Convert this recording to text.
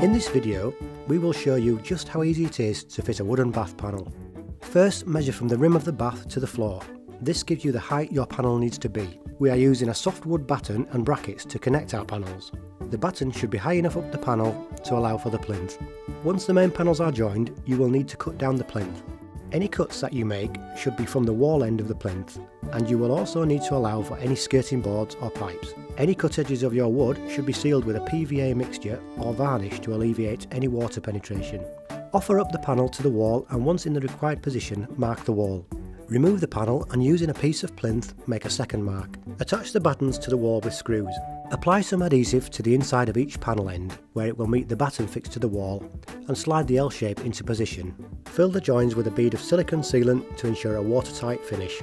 In this video, we will show you just how easy it is to fit a wooden bath panel. First, measure from the rim of the bath to the floor. This gives you the height your panel needs to be. We are using a softwood batten and brackets to connect our panels. The batten should be high enough up the panel to allow for the plinth. Once the main panels are joined, you will need to cut down the plinth. Any cuts that you make should be from the wall end of the plinth, and you will also need to allow for any skirting boards or pipes. Any cut edges of your wood should be sealed with a PVA mixture or varnish to alleviate any water penetration. Offer up the panel to the wall and once in the required position, mark the wall. Remove the panel and using a piece of plinth, make a second mark. Attach the battens to the wall with screws. Apply some adhesive to the inside of each panel end, where it will meet the batten fixed to the wall, and slide the L shape into position. Fill the joins with a bead of silicone sealant to ensure a watertight finish.